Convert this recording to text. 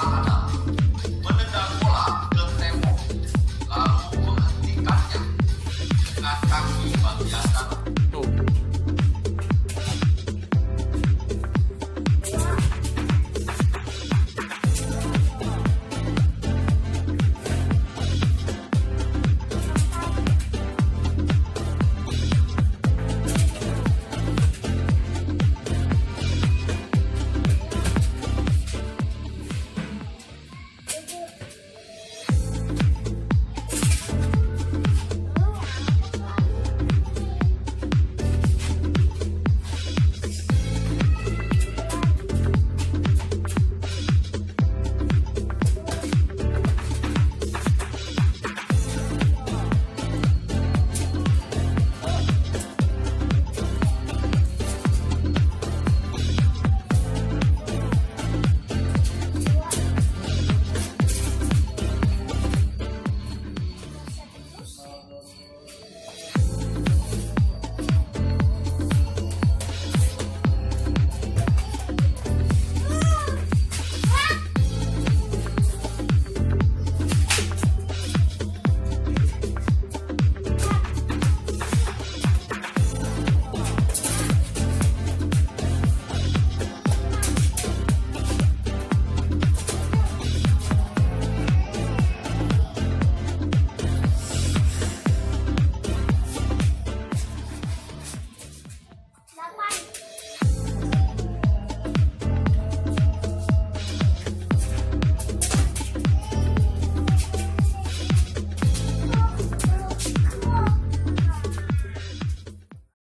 Bye.